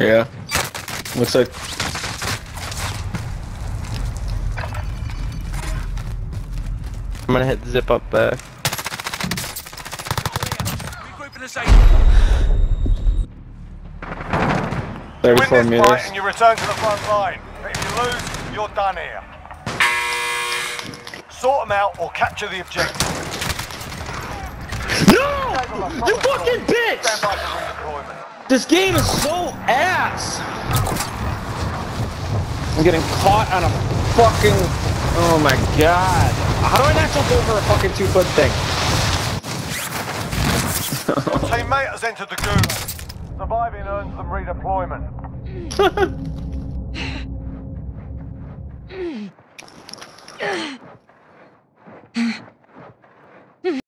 Yeah. Looks like I'm gonna hit zip up there. Regroup in the safe. 34 Win this fight meters. and you return to the front line. But if you lose, you're done here. Sort them out or capture the objective. This game is so ass! I'm getting caught on a fucking... Oh my god. How do I not jump over a fucking two foot thing? Teammate has entered the gulag. Surviving earns them redeployment.